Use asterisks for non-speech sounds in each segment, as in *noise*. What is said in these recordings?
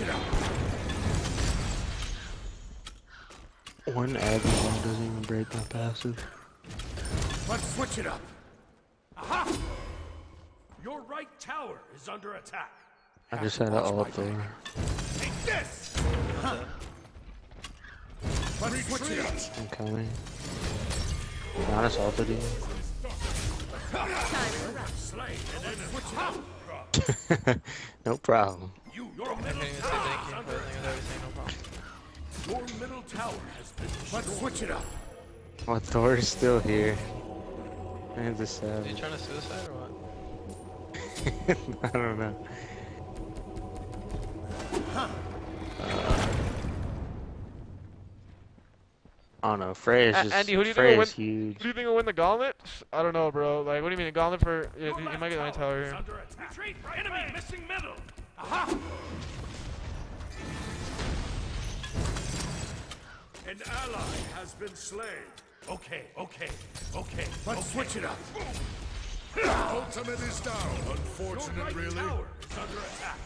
it up. One Abby one doesn't even break my passive. Let's switch it up. Aha! Your right tower is under attack. I just had an ult there. Take this! Huh. Let's switch it up. I'm coming. Honest ulted you. Slay, and then switch it up. *laughs* no problem. You, your middle can't even say tower thank is you, under but I think attack. everything, no. Your middle tower has been Let's switch it up. My Thor is still here. And the Are you trying to suicide or what? *laughs* I don't know. Uh, I don't know. Frey is just Andy, who do you think Frey will is huge. Do you think he'll win the gauntlet? I don't know, bro. Like, what do you mean, a gauntlet for? Yeah, you might get my tower here. under attack. Retreat, enemy missing middle. An ally has been slain. Okay, okay, okay. Let's switch it up. Ultimate is down. Your Unfortunate, right really. tower is under attack.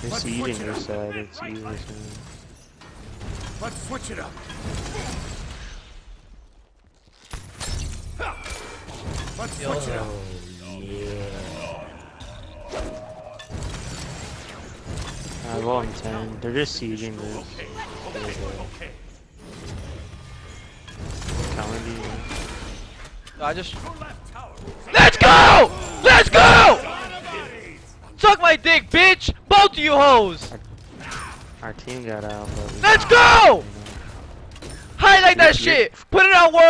They're Let's sieging switch it up. side. It's Right, you. right. Let's switch it up. Let's switch it up. Oh, yeah. I have on 10. They're just sieging this. Okay, okay, okay. I just. Your left tower is Let's go! Let's go! Suck my dick, bitch! Both of you hoes! Our team got out, Let's go! Highlight that shit! Put it on World